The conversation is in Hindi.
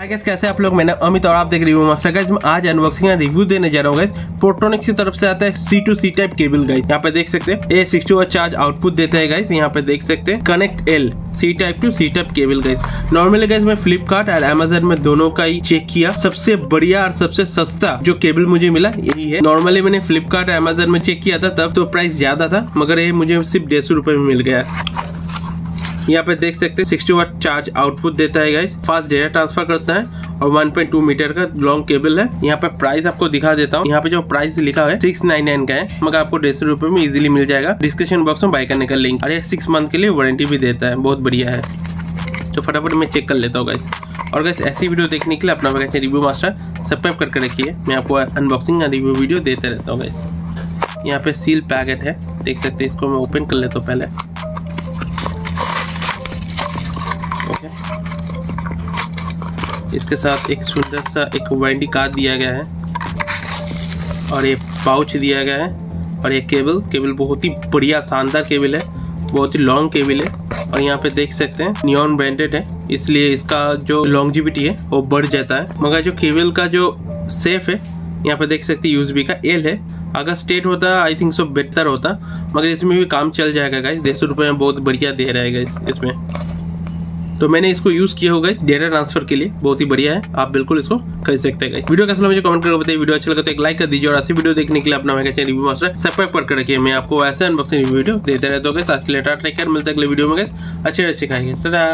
हाय गाइस कैसे आप लोग? मैंने अमित और आप देख रिव्यू मास्टर गाइस मैं आज अनबॉक्सिंग एंड रिव्यू देने जा रहा हूँ गाइस प्रोटोनिक्स की तरफ़ से आता है C to C type cable guys यहाँ पे देख सकते हैं a sixty watt charge output देता है गाइस यहाँ पे देख सकते हैं connect L C type to C type cable guys normally guys मैं फ्लिपकार्ट और अमेजन में दोनों का ही चेक किया। सबसे बढ़िया और सबसे सस्ता जो केबल मुझे मिला, यही है। नॉर्मली मैंने फ्लिपकार्ट अमेजन में चेक किया था, तब तो प्राइस ज़्यादा था, मगर ये मुझे सिर्फ़ डेढ़ सौ रुपए में मिल गया। यहाँ पे देख सकते हैं 60 वाट चार्ज आउटपुट देता है गाइस फास्ट डेटा ट्रांसफ़र करता है और 1.2 मीटर का लॉन्ग केबल है। यहाँ पे प्राइस आपको दिखा देता हूँ। यहाँ पे जो प्राइस लिखा है सिक्स नाइन नाइन का है। मगर आपको डेढ़ सौ रुपए में इजिली मिल जाएगा। डिस्क्रिप्शन बॉक्स में बाय करने का लिंक और ये सिक्स मंथ के लिए वारंटी भी देता है। बहुत बढ़िया है। तो फटाफट मैं चेक कर लेता हूँ गाइस और गाइस ऐसी वीडियो देखने के लिए अपना वैसे रिव्यू मास्टर सब्सक्राइब करके रखिए। मैं आपको अनबॉक्सिंग या रिव्यू वीडियो देते रहता हूँ गाइस यहाँ पे सील पैकेट है। देख सकते हैं, इसको मैं ओपन कर लेता हूँ पहले। ओके इसके साथ एक सुंदर सा, एक वारंटी कार्ड दिया गया है। और ये पाउच दिया गया है। और ये केबल केबल बहुत ही बढ़िया, शानदार केबल है। बहुत ही लॉन्ग केबल है। और यहाँ पे देख सकते हैं नियॉन ब्रांडेड है। इसलिए इसका जो लॉन्जिविटी है, वो बढ़ जाता है। मगर जो केबल का जो सेफ़ है, यहाँ पे देख सकते हैं यूएसबी का एल है। अगर स्टेट होता आई थिंक सो बेहतर होता। मगर इसमें भी काम चल जाएगा गाइस डेढ़ सौ रुपये में बहुत बढ़िया दे रहा है गाइस इसमें। तो मैंने इसको यूज़ किया होगा इस डेटा ट्रांसफ़र के लिए बहुत ही बढ़िया है। आप बिल्कुल इसको खरीद सकते हैं वीडियो कैसा मुझे कमेंट करके बताइए। वीडियो अच्छा लगता है एक लाइक कर दीजिए और ऐसी वीडियो देखने के लिए अपना चैनल रिव्यू मास्टर सब्सक्राइब करके रखिए। मैं आपको ऐसे अनबॉक्सिंग वीडियो देते रहता हूँ आज के लेटर ट्रेकर मिलते अगले वीडियो में गए अच्छे अच्छे खाएँगे। सदा